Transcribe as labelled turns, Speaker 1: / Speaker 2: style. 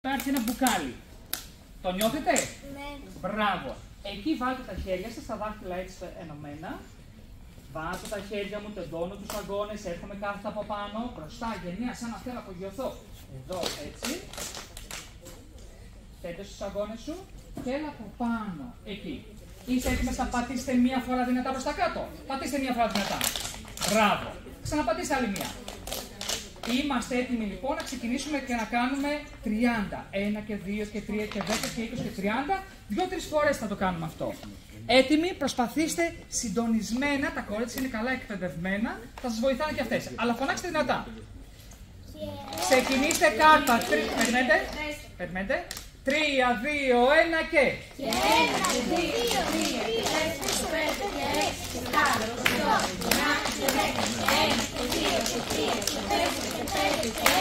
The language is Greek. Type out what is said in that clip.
Speaker 1: Υπάρχει ένα μπουκάλι. Το νιώθετε;
Speaker 2: Ναι.
Speaker 1: Μπράβο. Εκεί βάλτε τα χέρια σας, τα δάχτυλα έτσι ενωμένα. Βάζω τα χέρια μου, τεντώνω τους αγώνες, έρχομαι κάθετα από πάνω, μπροστά, γενναία, σαν να θέλω να απογειωθώ. Εδώ, έτσι. Τέντε στους αγώνες σου και έλα από πάνω, εκεί. Είστε έτοιμες να πατήσετε μία φορά δυνατά προς τα κάτω. Πατήστε μία φορά δυνατά. Μπράβο. Ξαναπατήστε άλλη μία. Είμαστε έτοιμοι λοιπόν να ξεκινήσουμε και να κάνουμε 30. 1 και 2 και 3 και 10 και 20 και 30. Δύο-τρει φορές θα το κάνουμε αυτό. Έτοιμοι, προσπαθήστε συντονισμένα. Τα κορίτσια είναι καλά εκπαιδευμένα. Θα σας βοηθάνε και αυτές. Αλλά φωνάξτε δυνατά. Ξεκινήστε κάρτα. Τρι... Περιμένετε. Περιμένετε. 3, 2, 1 και.
Speaker 2: Και ένα, και δύο, τρία, και τέσσερα, και πέντε, και έξι, και επτά, και οκτώ, και εννιά, και δέκα, και ένα, και